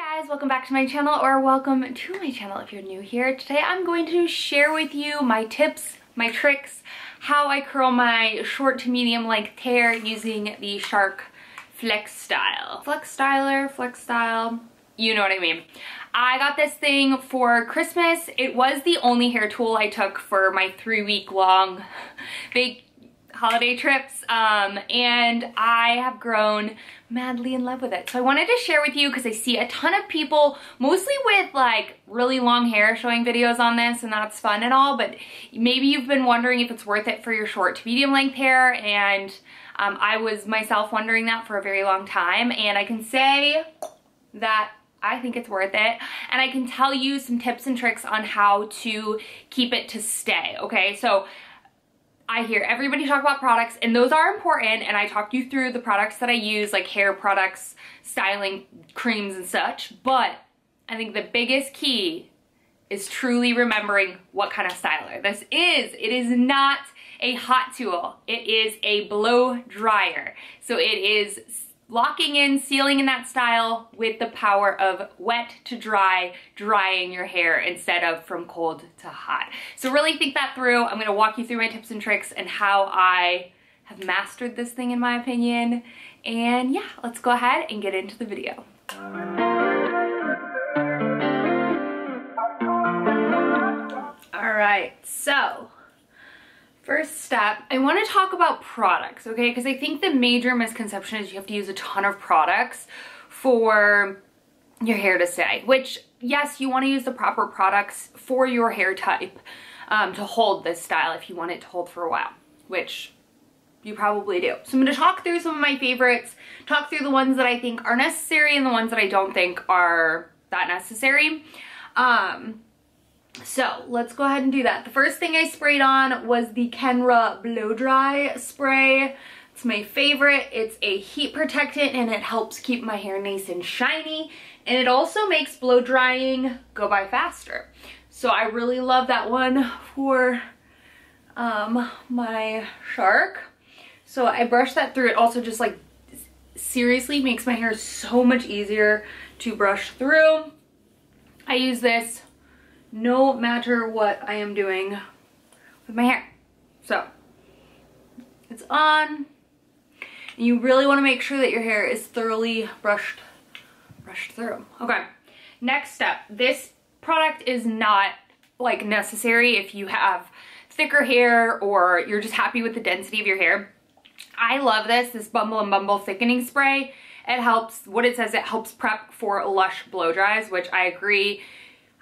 guys, welcome back to my channel or welcome to my channel if you're new here. Today I'm going to share with you my tips, my tricks, how I curl my short to medium length hair using the Shark Flex Style. Flex Styler, Flex Style, you know what I mean. I got this thing for Christmas. It was the only hair tool I took for my three week long vacation holiday trips um, and I have grown madly in love with it. So I wanted to share with you because I see a ton of people, mostly with like really long hair showing videos on this and that's fun and all, but maybe you've been wondering if it's worth it for your short to medium length hair and um, I was myself wondering that for a very long time and I can say that I think it's worth it. And I can tell you some tips and tricks on how to keep it to stay, okay? So I hear everybody talk about products and those are important and I talk you through the products that I use like hair products, styling creams and such, but I think the biggest key is truly remembering what kind of styler this is. It is not a hot tool. It is a blow dryer. So it is locking in, sealing in that style with the power of wet to dry, drying your hair instead of from cold to hot. So really think that through. I'm gonna walk you through my tips and tricks and how I have mastered this thing in my opinion. And yeah, let's go ahead and get into the video. All right, so First step, I want to talk about products, okay? Because I think the major misconception is you have to use a ton of products for your hair to stay, which yes, you want to use the proper products for your hair type um, to hold this style if you want it to hold for a while, which you probably do. So I'm going to talk through some of my favorites, talk through the ones that I think are necessary and the ones that I don't think are that necessary. Um, so let's go ahead and do that. The first thing I sprayed on was the Kenra Blow Dry Spray. It's my favorite. It's a heat protectant and it helps keep my hair nice and shiny. And it also makes blow drying go by faster. So I really love that one for um, my shark. So I brush that through. It also just like seriously makes my hair so much easier to brush through. I use this no matter what I am doing with my hair. So it's on. And you really want to make sure that your hair is thoroughly brushed brushed through. Okay, next step. This product is not like necessary if you have thicker hair or you're just happy with the density of your hair. I love this, this Bumble and Bumble thickening spray. It helps, what it says, it helps prep for lush blow dries, which I agree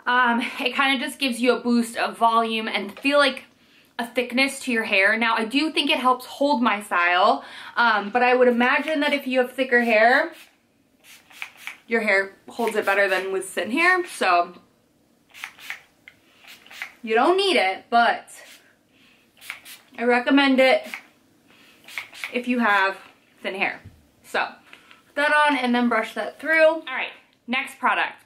um, it kind of just gives you a boost of volume and feel like a thickness to your hair. Now, I do think it helps hold my style, um, but I would imagine that if you have thicker hair, your hair holds it better than with thin hair. So you don't need it, but I recommend it if you have thin hair. So put that on and then brush that through. All right, next product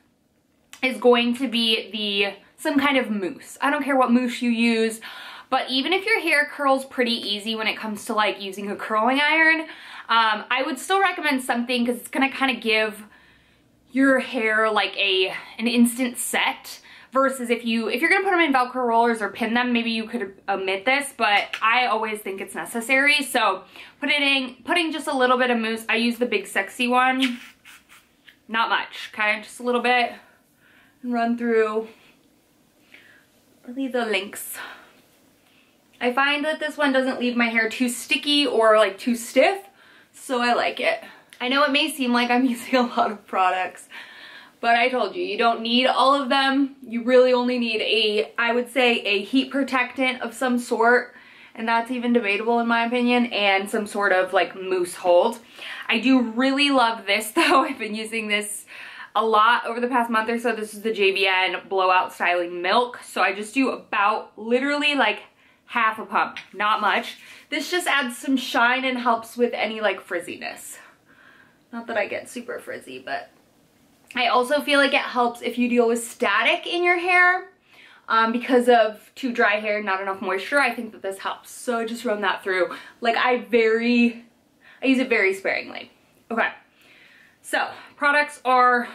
is going to be the some kind of mousse. I don't care what mousse you use, but even if your hair curls pretty easy when it comes to like using a curling iron, um, I would still recommend something because it's gonna kind of give your hair like a an instant set versus if you if you're gonna put them in velcro rollers or pin them maybe you could omit this but i always think it's necessary. So put it in putting just a little bit of mousse. I use the big sexy one. Not much okay? Just a little bit run through really the links. I find that this one doesn't leave my hair too sticky or like too stiff, so I like it. I know it may seem like I'm using a lot of products, but I told you, you don't need all of them. You really only need a, I would say, a heat protectant of some sort, and that's even debatable in my opinion, and some sort of like mousse hold. I do really love this though. I've been using this a lot over the past month or so. This is the JVN Blowout Styling Milk. So I just do about literally like half a pump, not much. This just adds some shine and helps with any like frizziness. Not that I get super frizzy, but I also feel like it helps if you deal with static in your hair um, because of too dry hair, not enough moisture. I think that this helps. So I just run that through. Like I very, I use it very sparingly. Okay. So products are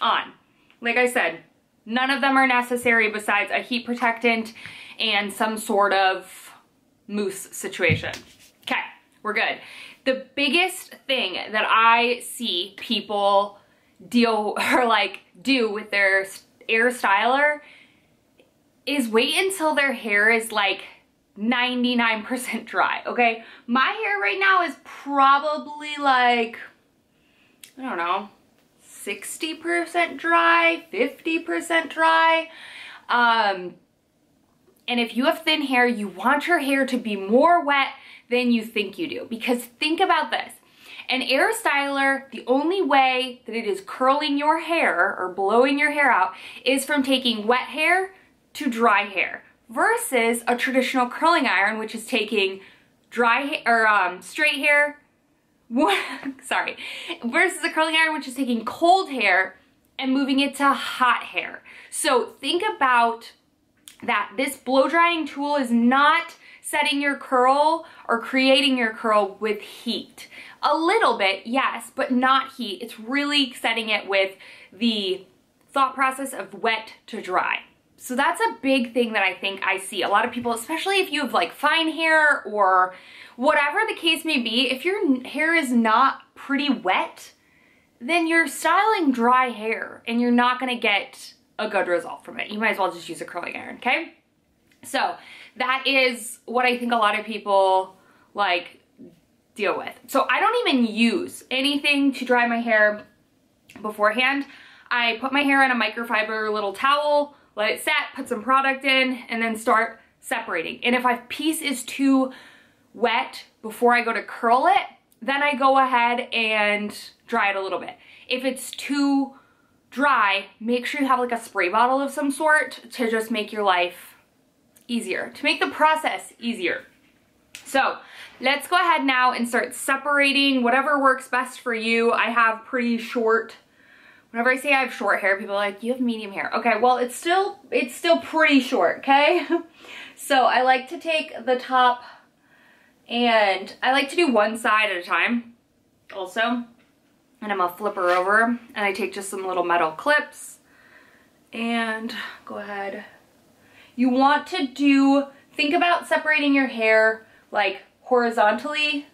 on. Like I said, none of them are necessary besides a heat protectant and some sort of mousse situation. Okay, we're good. The biggest thing that I see people deal or like do with their air styler is wait until their hair is like 99% dry, okay? My hair right now is probably like, I don't know, 60% dry, 50% dry. Um, and if you have thin hair, you want your hair to be more wet than you think you do. Because think about this. An air styler, the only way that it is curling your hair or blowing your hair out is from taking wet hair to dry hair versus a traditional curling iron, which is taking dry or um, straight hair, sorry, versus a curling iron, which is taking cold hair and moving it to hot hair. So think about that this blow drying tool is not setting your curl or creating your curl with heat. A little bit, yes, but not heat. It's really setting it with the thought process of wet to dry. So that's a big thing that I think I see. A lot of people, especially if you have like fine hair or whatever the case may be, if your hair is not pretty wet, then you're styling dry hair and you're not gonna get a good result from it. You might as well just use a curling iron, okay? So that is what I think a lot of people like deal with. So I don't even use anything to dry my hair beforehand. I put my hair in a microfiber little towel, let it set, put some product in, and then start separating. And if a piece is too wet before I go to curl it, then I go ahead and dry it a little bit. If it's too dry, make sure you have like a spray bottle of some sort to just make your life easier, to make the process easier. So let's go ahead now and start separating whatever works best for you. I have pretty short Whenever I say I have short hair, people are like, you have medium hair. Okay, well, it's still, it's still pretty short, okay? so I like to take the top and I like to do one side at a time also. And I'm gonna flip her over and I take just some little metal clips and go ahead. You want to do, think about separating your hair like horizontally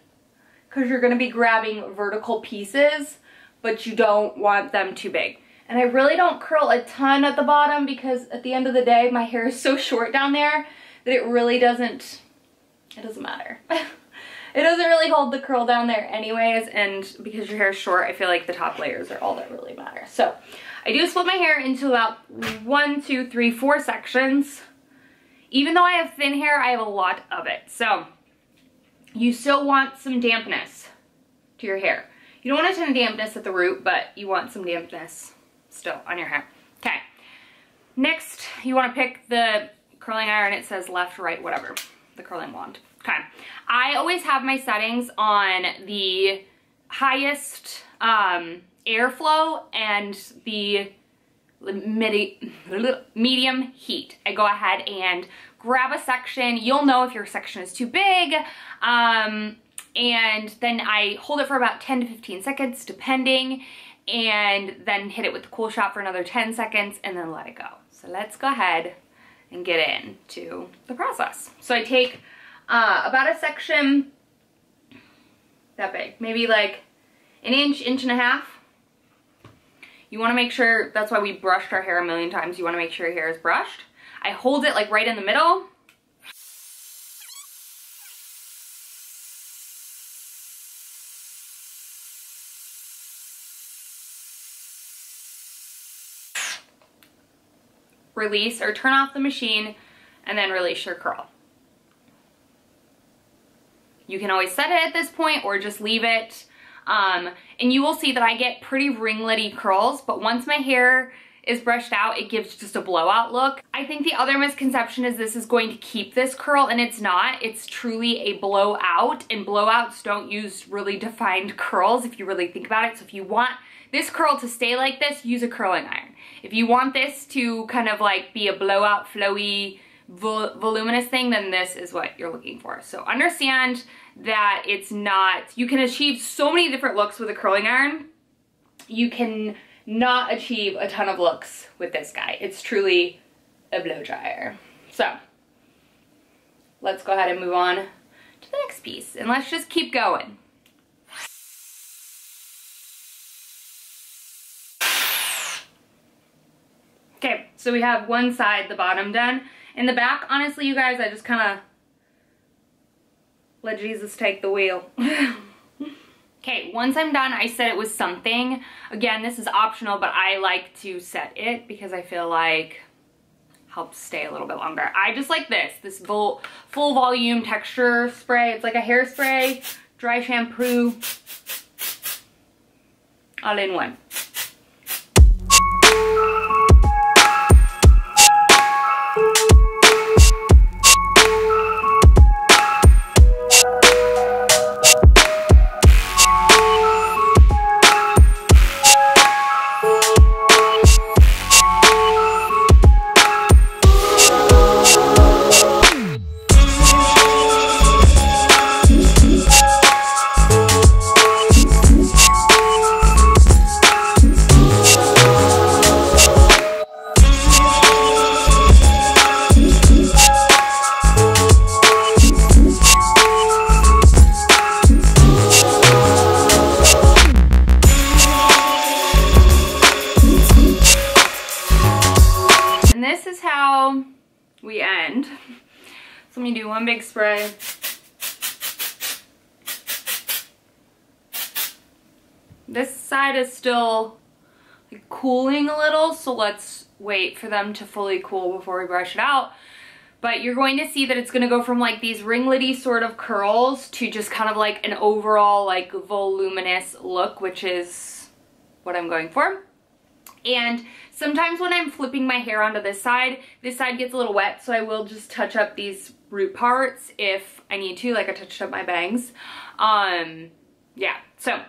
because you're gonna be grabbing vertical pieces but you don't want them too big. And I really don't curl a ton at the bottom because at the end of the day, my hair is so short down there that it really doesn't, it doesn't matter. it doesn't really hold the curl down there anyways. And because your hair is short, I feel like the top layers are all that really matter. So I do split my hair into about one, two, three, four sections. Even though I have thin hair, I have a lot of it. So you still want some dampness to your hair. You don't want a ton of dampness at the root, but you want some dampness still on your hair. Okay. Next, you want to pick the curling iron. It says left, right, whatever. The curling wand. Okay. I always have my settings on the highest um, airflow and the medium heat. I go ahead and grab a section. You'll know if your section is too big. Um, and then I hold it for about 10 to 15 seconds depending and then hit it with the cool shot for another 10 seconds and then let it go. So let's go ahead and get into the process. So I take uh, about a section that big, maybe like an inch, inch and a half. You wanna make sure, that's why we brushed our hair a million times, you wanna make sure your hair is brushed. I hold it like right in the middle release or turn off the machine and then release your curl. You can always set it at this point or just leave it. Um, and you will see that I get pretty ringlety curls, but once my hair is brushed out, it gives just a blowout look. I think the other misconception is this is going to keep this curl and it's not. It's truly a blowout and blowouts don't use really defined curls if you really think about it. So if you want this curl to stay like this, use a curling iron. If you want this to kind of like be a blowout, flowy, vol voluminous thing, then this is what you're looking for. So understand that it's not, you can achieve so many different looks with a curling iron. You can not achieve a ton of looks with this guy. It's truly a blow dryer. So let's go ahead and move on to the next piece and let's just keep going. Okay, so we have one side, the bottom done. In the back, honestly, you guys, I just kind of let Jesus take the wheel. okay, once I'm done, I said it was something. Again, this is optional, but I like to set it because I feel like helps stay a little bit longer. I just like this, this full, full volume texture spray. It's like a hairspray, dry shampoo, all in one. One big spray. This side is still like, cooling a little, so let's wait for them to fully cool before we brush it out. But you're going to see that it's going to go from like these ringlety sort of curls to just kind of like an overall like voluminous look, which is what I'm going for. And sometimes when I'm flipping my hair onto this side, this side gets a little wet, so I will just touch up these root parts if I need to, like I touched up my bangs. Um, yeah, so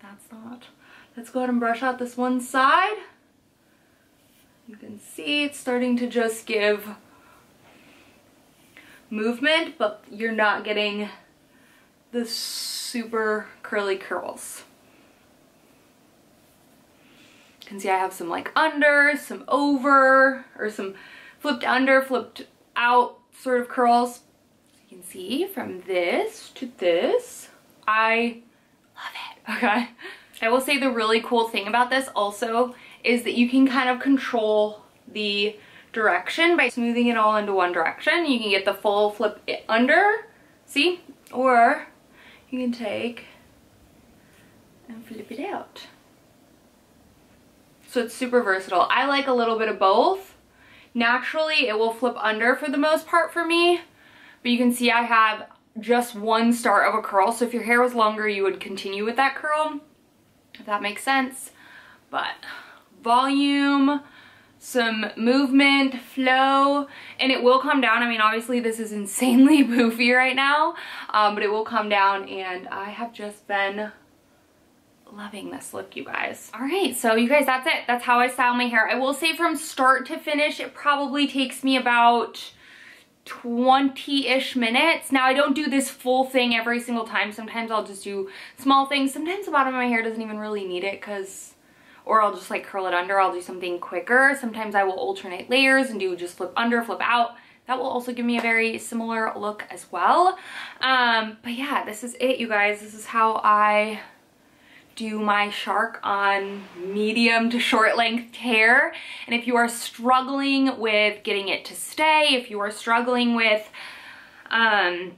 that's not, let's go ahead and brush out this one side. You can see it's starting to just give movement, but you're not getting the super curly curls. You can see I have some like under, some over, or some flipped under, flipped out sort of curls. You can see from this to this, I love it, okay? I will say the really cool thing about this also is that you can kind of control the direction by smoothing it all into one direction. You can get the full flip under, see? Or you can take and flip it out. So it's super versatile. I like a little bit of both. Naturally, it will flip under for the most part for me, but you can see I have just one start of a curl. So if your hair was longer, you would continue with that curl, if that makes sense. But volume, some movement, flow, and it will come down. I mean, obviously this is insanely poofy right now, um, but it will come down and I have just been loving this look, you guys. All right, so you guys, that's it. That's how I style my hair. I will say from start to finish, it probably takes me about 20-ish minutes. Now, I don't do this full thing every single time. Sometimes I'll just do small things. Sometimes the bottom of my hair doesn't even really need it because or I'll just like curl it under. I'll do something quicker. Sometimes I will alternate layers and do just flip under, flip out. That will also give me a very similar look as well. Um, but yeah, this is it, you guys. This is how I do my shark on medium to short length hair. And if you are struggling with getting it to stay, if you are struggling with um,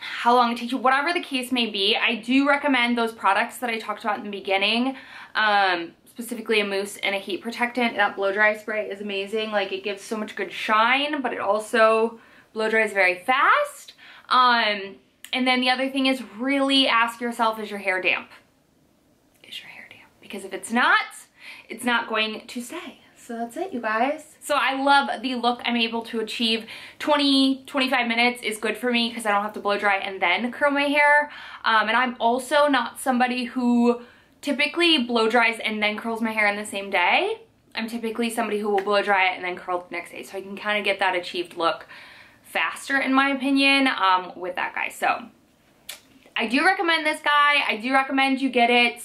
how long it takes you, whatever the case may be, I do recommend those products that I talked about in the beginning. Um, specifically a mousse and a heat protectant. That blow dry spray is amazing. Like it gives so much good shine, but it also blow dries very fast. Um, and then the other thing is really ask yourself, is your hair damp? Because if it's not, it's not going to stay. So that's it, you guys. So I love the look I'm able to achieve. 20, 25 minutes is good for me because I don't have to blow dry and then curl my hair. Um, and I'm also not somebody who typically blow dries and then curls my hair in the same day. I'm typically somebody who will blow dry it and then curl the next day. So I can kind of get that achieved look faster in my opinion um, with that guy. So I do recommend this guy. I do recommend you get it.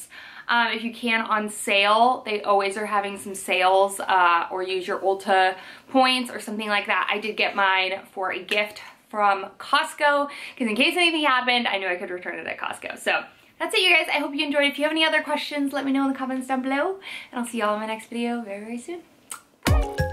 Um, if you can on sale. They always are having some sales uh, or use your Ulta points or something like that. I did get mine for a gift from Costco because in case anything happened, I knew I could return it at Costco. So that's it, you guys. I hope you enjoyed. If you have any other questions, let me know in the comments down below. And I'll see y'all in my next video very, very soon.